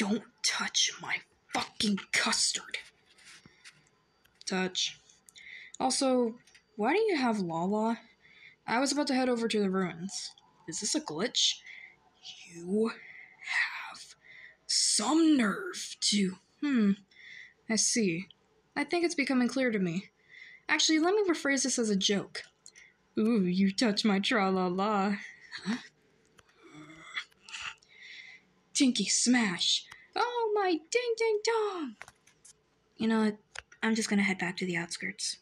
Don't touch my fucking custard. Touch. Also, why do you have Laa-Laa? I was about to head over to the ruins. Is this a glitch? You have some nerve to. Hmm. I see. I think it's becoming clear to me. Actually, let me rephrase this as a joke. Ooh, you touch my tra la la. Huh? Tinky smash. My ding ding dong. You know? I'm just gonna head back to the outskirts.